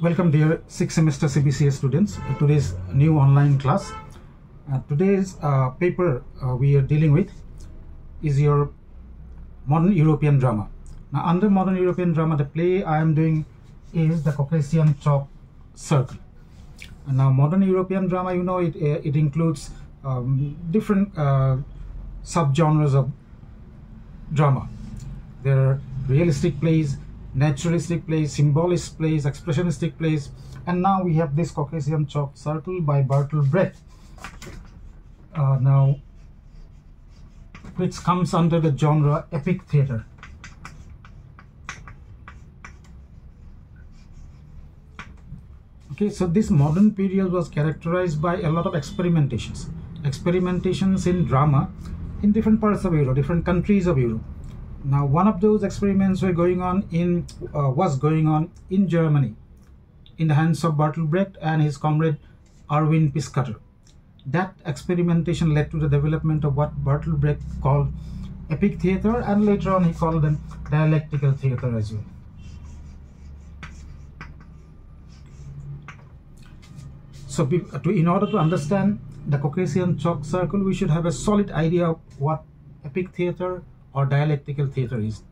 Welcome dear 6th semester CBCS students to today's new online class. Uh, today's uh, paper uh, we are dealing with is your modern European drama. Now under modern European drama the play I am doing is the Caucasian Chalk Circle. And now modern European drama you know it, uh, it includes um, different uh, subgenres of drama. There are realistic plays, naturalistic plays, symbolist plays, expressionistic plays, and now we have this Caucasian Chalk Circle by Bertolt Brecht. Uh, now, which comes under the genre epic theater. Okay, so this modern period was characterized by a lot of experimentations. Experimentations in drama in different parts of Europe, different countries of Europe. Now, one of those experiments were going on in uh, was going on in Germany, in the hands of Bertolt Brecht and his comrade Erwin Piscator. That experimentation led to the development of what Bertolt Brecht called epic theater, and later on he called them dialectical theater as well. So, to, in order to understand the Caucasian chalk circle, we should have a solid idea of what epic theater or dialectical theater is.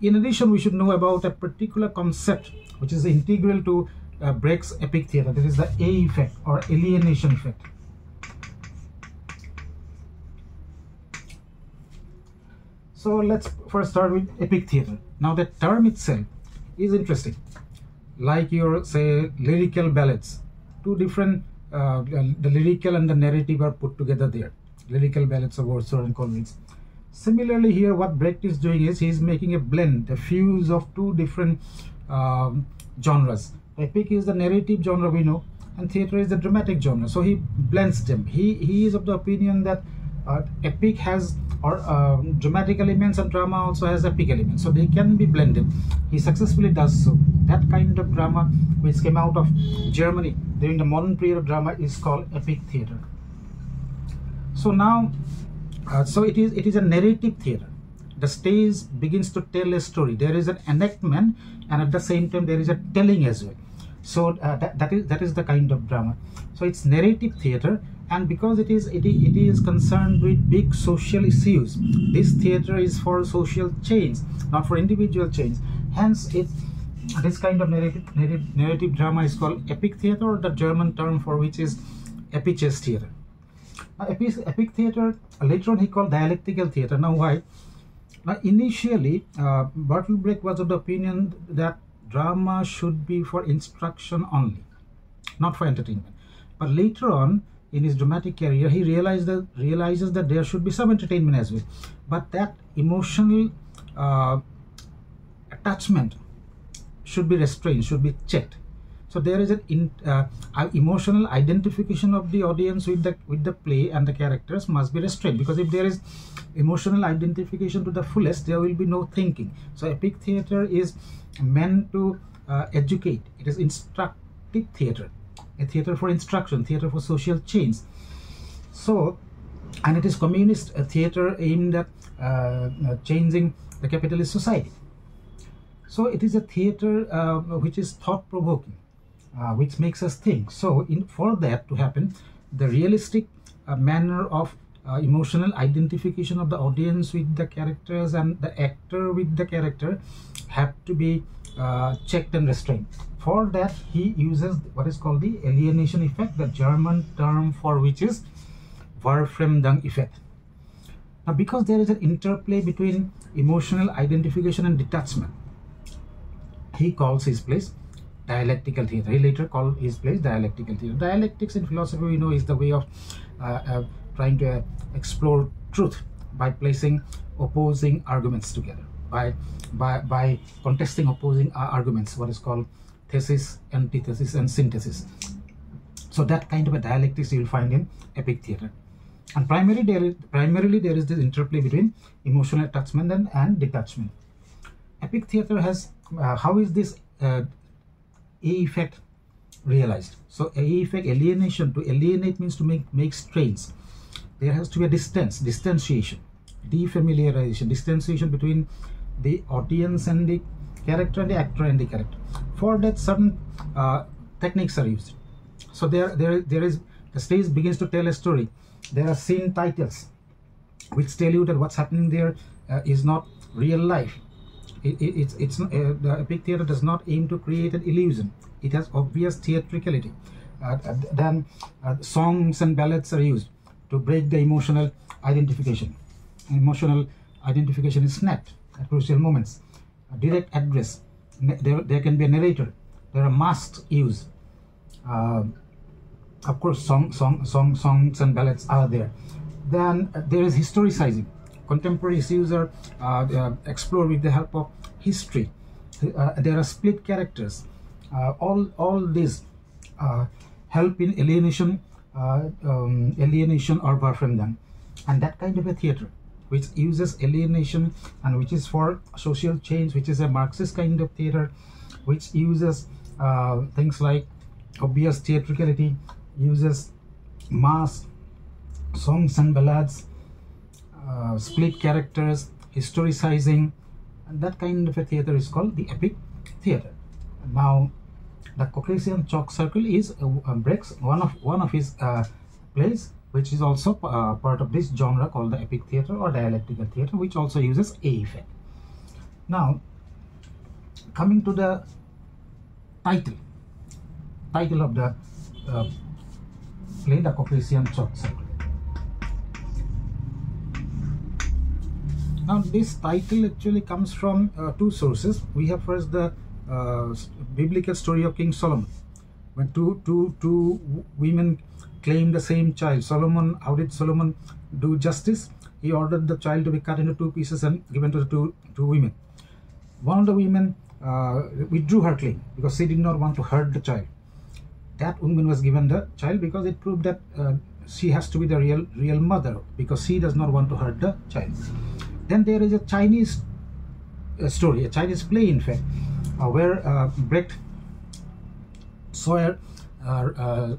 In addition, we should know about a particular concept which is integral to uh, Brecht's epic theater. That is the A effect or alienation effect. So let's first start with epic theater. Now the term itself is interesting. Like your say lyrical ballads, two different uh, the lyrical and the narrative are put together there. Lyrical ballads of Wordsworth and Coleridge. Similarly, here what Brecht is doing is he is making a blend, a fuse of two different um, genres. Epic is the narrative genre we know, and theater is the dramatic genre. So he blends them. He he is of the opinion that uh, epic has or uh, dramatic elements and drama also has epic elements so they can be blended he successfully does so that kind of drama which came out of germany during the modern period of drama is called epic theater so now uh, so it is it is a narrative theater. The stage begins to tell a story. There is an enactment and at the same time there is a telling as well. So uh, that, that is that is the kind of drama. So it's narrative theater and because it is it, it is concerned with big social issues this theater is for social change not for individual change. Hence this kind of narrative, narrative, narrative drama is called epic theater or the german term for which is episches theater epic, epic theater later on he called dialectical theater. Now why? Now initially uh, was of the opinion that drama should be for instruction only not for entertainment. But later on in his dramatic career he realized that realizes that there should be some entertainment as well. But that emotional uh, attachment should be restrained should be checked so there is an in, uh, emotional identification of the audience with the with the play and the characters must be restrained. Because if there is emotional identification to the fullest there will be no thinking. So epic theater is meant to uh, educate. It is instructive theater. A theater for instruction, theater for social change. So, and it is communist theater aimed at uh, uh, changing the capitalist society. So it is a theater uh, which is thought-provoking, uh, which makes us think. So in, for that to happen, the realistic uh, manner of uh, emotional identification of the audience with the characters and the actor with the character have to be checked and restrained for that he uses what is called the alienation effect the german term for which is verfremdung effect now because there is an interplay between emotional identification and detachment he calls his place dialectical theater he later called his place dialectical theater dialectics in philosophy we know is the way of uh, uh, trying to uh, explore truth by placing opposing arguments together by by by contesting opposing uh, arguments what is called thesis, antithesis, and synthesis. So that kind of a dialectics you will find in epic theater. And primarily there is, primarily there is this interplay between emotional attachment and, and detachment. Epic theater has, uh, how is this uh, effect realized? So A effect alienation, to alienate means to make, make strains. There has to be a distance, distanciation, defamiliarization, distanciation between the audience and the character and the actor and the character. For that, certain uh, techniques are used. So there, there, there is the stage begins to tell a story. There are scene titles which tell you that what's happening there uh, is not real life. It, it, it's it's uh, the epic theater does not aim to create an illusion. It has obvious theatricality. Uh, uh then uh, songs and ballads are used to break the emotional identification. Emotional identification is snapped at crucial moments. A direct address. There, there can be a narrator. There are masks used. Uh, of course, song, song, song, songs and ballads are there. Then uh, there is historicizing. Contemporary are uh, uh explored with the help of history. Uh, there are split characters. All, all these help in alienation, um, alienation or Verfremden. And that kind of a theater which uses alienation and which is for social change, which is a Marxist kind of theater, which uses uh, things like obvious theatricality, uses mass, songs and ballads, uh, split characters, historicizing, and that kind of a theater is called the epic theater. Now, the Caucasian chalk circle is uh, Brecht's one of one of his uh, plays, which is also uh, part of this genre called the epic theater or dialectical theater, which also uses a effect. Now, coming to the title, title of the uh, play, the Caucasian chalk circle. Now, this title actually comes from uh, two sources. We have first the uh, biblical story of King Solomon. When two, two, two women claim the same child, Solomon, how did Solomon do justice? He ordered the child to be cut into two pieces and given to the two, two women. One of the women uh, withdrew her claim because she did not want to hurt the child. That woman was given the child because it proved that uh, she has to be the real real mother because she does not want to hurt the child. Then there is a Chinese uh, story, a Chinese play, in fact, uh, where uh, Brecht saw uh,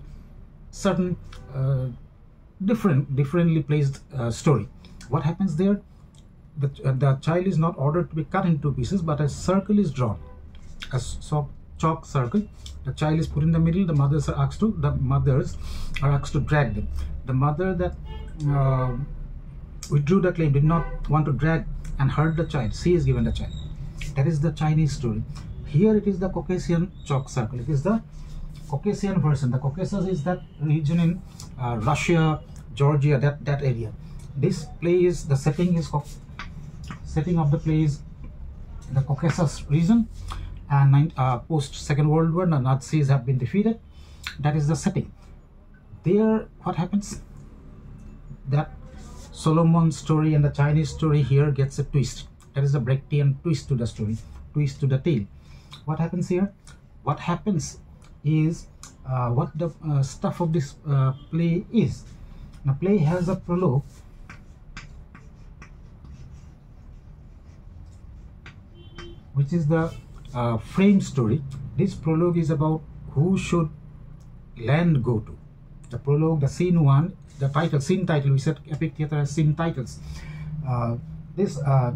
certain different, differently placed story. What happens there? The, the child is not ordered to be cut into pieces, but a circle is drawn, a so chalk circle. The child is put in the middle. The mothers are asked to the mothers are asked to drag them. The mother that uh, withdrew the claim, did not want to drag and hurt the child. She is given the child. That is the Chinese story. Here it is the Caucasian chalk circle. It is the Caucasian version. The Caucasus is that region in uh, Russia, Georgia, that, that area. This play is, the setting is, setting of the play is the Caucasus region and uh, post Second World War, the Nazis have been defeated. That is the setting. There, what happens? That Solomon's story and the Chinese story here gets a twist. There is a Brechtian twist to the story, twist to the tale. What happens here? What happens is uh, what the uh, stuff of this uh, play is. The play has a prologue which is the uh, frame story. This prologue is about who should land go to. The prologue, the scene one, the title, scene title, we said epic theater scene titles. Uh, this uh,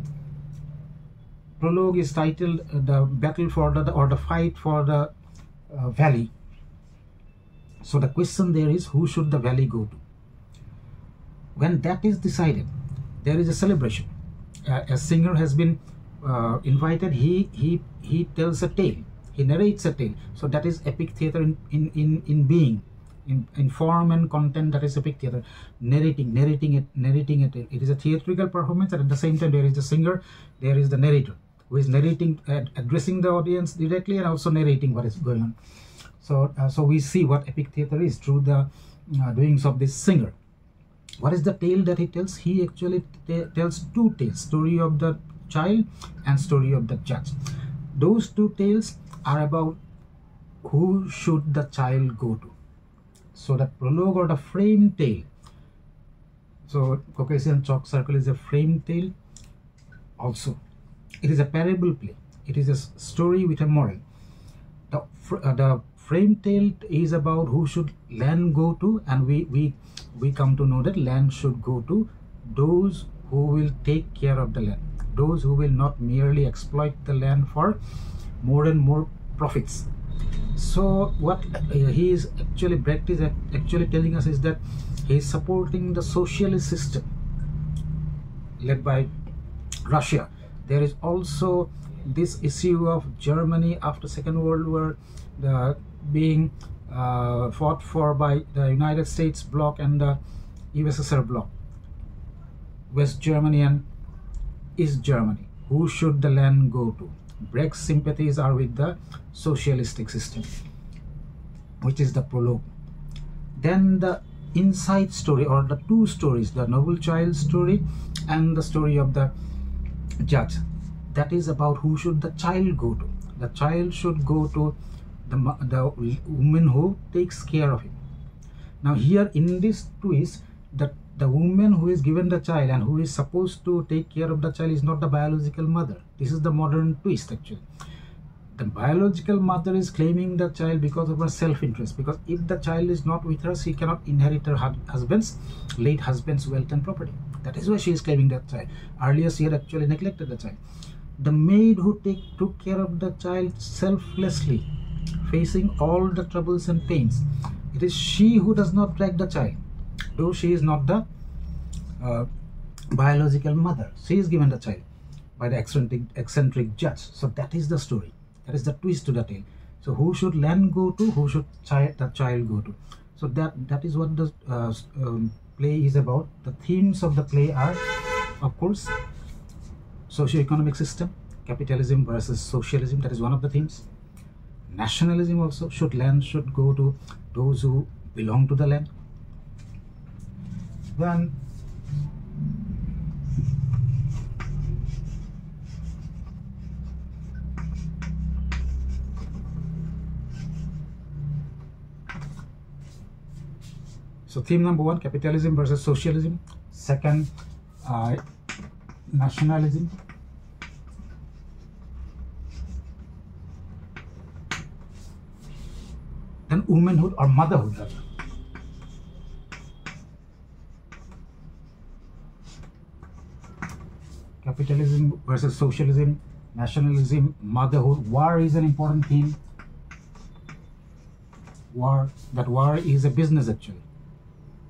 prologue is titled uh, the battle for the or the fight for the uh, valley. So the question there is who should the valley go to? When that is decided, there is a celebration. A singer has been uh, invited. He he he tells a tale. He narrates a tale. So that is epic theater in in in, in being in, in form and content that is epic theater. Narrating narrating it narrating it. It is a theatrical performance and at the same time there is the singer there is the narrator who is narrating uh, addressing the audience directly and also narrating what is going on. So uh, so we see what epic theater is through the uh, doings of this singer. What is the tale that he tells? He actually tells two tales story of the child and story of the judge. Those two tales are about who should the child go to so the prologue or the frame tale. So Caucasian chalk circle is a frame tale. Also, it is a parable play. It is a story with a moral. The, uh, the frame tale is about who should land go to and we, we, we come to know that land should go to those who will take care of the land. those who will not merely exploit the land for more and more profits so what uh, he is actually Brecht is actually telling us is that he is supporting the socialist system led by Russia. There is also this issue of Germany after Second World War the being uh, fought for by the United States bloc and the USSR bloc. West Germany and East Germany. Who should the land go to Brecht's sympathies are with the socialistic system which is the prologue. Then the inside story or the two stories the noble child story and the story of the judge. That is about who should the child go to. The child should go to the, the woman who takes care of him. Now here in this twist the the woman who is given the child and who is supposed to take care of the child is not the biological mother. This is the modern twist actually. The biological mother is claiming the child because of her self-interest because if the child is not with her she cannot inherit her husband's late husband's wealth and property. That is why she is claiming that child. Earlier she had actually neglected the child. The maid who take took care of the child selflessly facing all the troubles and pains it is she who does not drag the child she is not the uh, biological mother. She is given the child by the eccentric, eccentric judge. So that is the story. That is the twist to the tale. So who should land go to who should child, the child go to? So that that is what the uh, um, play is about. The themes of the play are of course socio-economic system capitalism versus socialism. That is one of the themes. Nationalism also should land should go to those who belong to the land then So theme number one, capitalism versus socialism. Second, uh, nationalism. Then womanhood or motherhood. Capitalism versus socialism, nationalism, motherhood. War is an important theme. War, that war is a business actually.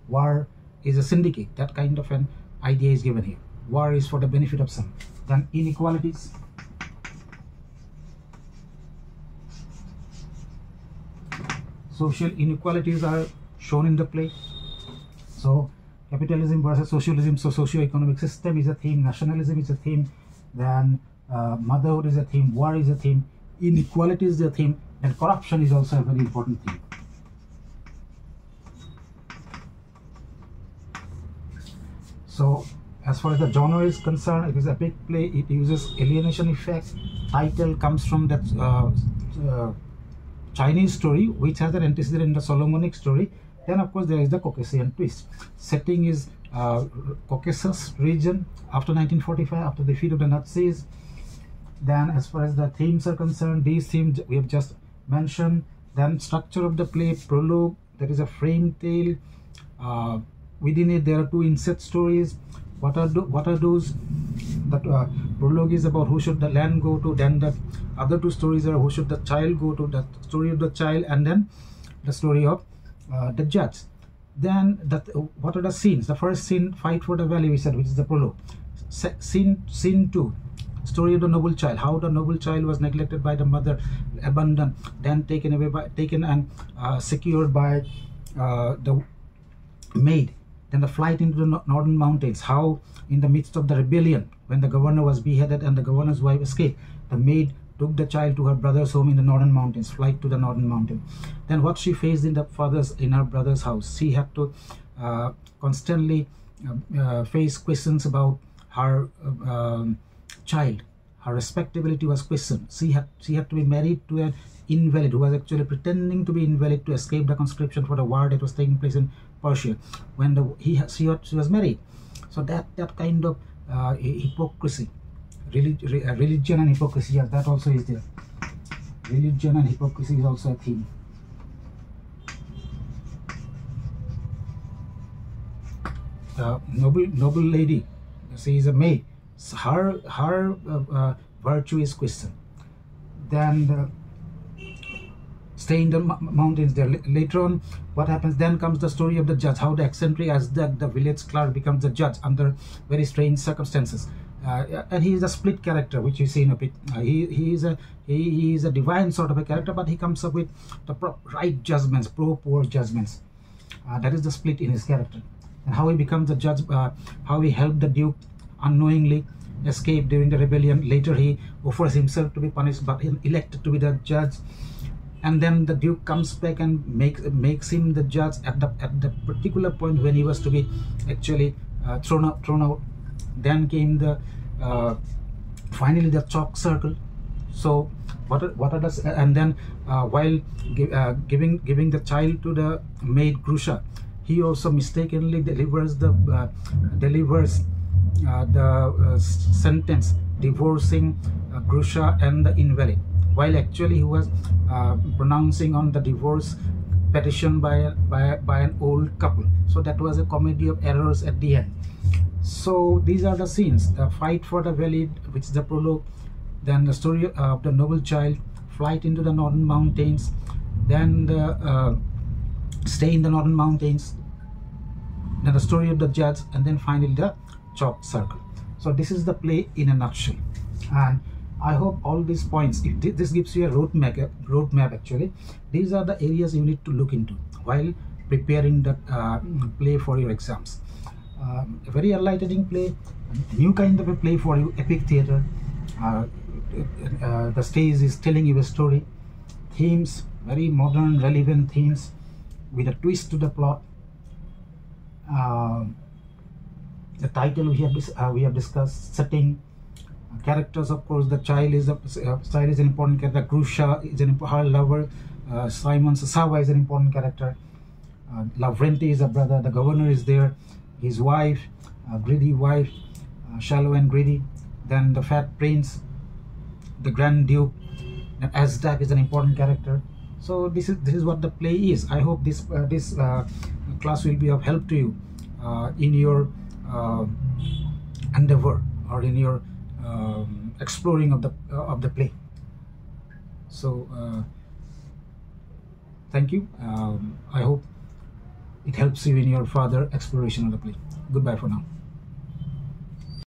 War is a syndicate. That kind of an idea is given here. War is for the benefit of some. Then inequalities. Social inequalities are shown in the play. So capitalism versus socialism so socio-economic system is a theme nationalism is a theme then uh, motherhood is a theme war is a theme inequality is a theme and corruption is also a very important theme So as far as the genre is concerned, it is a big play. It uses alienation effects. Title comes from that uh, uh, Chinese story, which has an antecedent in the Solomonic story. Then, of course, there is the Caucasian twist. Setting is uh, Caucasus region after 1945, after the defeat of the Nazis. Then, as far as the themes are concerned, these themes we have just mentioned. Then, structure of the play, prologue. There is a frame tale. Uh, within it there are two inset stories what are do, what are those that uh, prologue is about who should the land go to then the other two stories are who should the child go to the story of the child and then the story of uh, the judge. Then what are the scenes? The first scene fight for the valley we said which is the prologue. Se scene scene two story of the noble child how the noble child was neglected by the mother abandoned then taken away by taken and uh, secured by uh, the maid. Then the flight into the northern mountains, how in the midst of the rebellion, when the governor was beheaded and the governor's wife escaped, the maid took the child to her brother's home in the northern mountains, flight to the northern mountain. Then what she faced in the father's, in her brother's house, she had to uh, constantly uh, uh, face questions about her uh, um, child. Her respectability was questioned. She had she had to be married to an invalid who was actually pretending to be invalid to escape the conscription for the war that was taking place in Persia when the he she, she was married. So that that kind of uh, hypocrisy, religion and hypocrisy, yes, that also is there. Religion and hypocrisy is also a theme. The noble noble lady, she is a maid her her uh, uh, virtue is questioned. Then uh, stay in the mountains there. later on, what happens? Then comes the story of the judge, how the eccentric as the, the village clerk becomes the judge under very strange circumstances. Uh, and he is a split character, which you see in a bit. Uh, he he is a he, he is a divine sort of a character, but he comes up with the right judgments, pro poor judgments. Uh, that is the split in his character, and how he becomes a judge, uh, how he helped the duke unknowingly escape during the rebellion. Later, he offers himself to be punished, but elected to be the judge and then the duke comes back and makes makes him the judge at the at the particular point when he was to be actually uh, thrown out thrown out then came the uh, finally the chalk circle. So what what are the and then uh, while give, uh, giving giving the child to the maid Grusha he also mistakenly delivers the uh, delivers uh, the sentence divorcing Grusha and the invalid. While actually he was uh, pronouncing on the divorce petition by, by, by an old couple. So that was a comedy of errors at the end. So these are the scenes, the fight for the valley, which is the prologue, then the story of the noble child, flight into the northern mountains, then the uh, stay in the northern mountains, then the story of the judge, and then finally the chalk circle. So this is the play in a nutshell. And I hope all these points, this gives you a roadmap, roadmap actually, these are the areas you need to look into while preparing the uh, play for your exams. Um, a very enlightening play, new kind of a play for you, epic theater. Uh, uh, the stage is telling you a story. Themes, very modern, relevant themes with a twist to the plot. Uh, the title we have uh, we have discussed, setting, characters of course the child is a uh, child is an important character. Grusha is an her lover. Uh, Simon Shashava is an important character. Uh, Lavrenti is a brother. The governor is there. His wife uh, greedy wife uh, shallow and greedy. Then the fat prince the grand duke. And Azdak is an important character. So this is this is what the play is. I hope this uh, this uh, class will be of help to you in your endeavor or in your um, exploring of the uh, of the play. So uh, thank you. Um, i hope it helps you in your further exploration of the play. Goodbye for now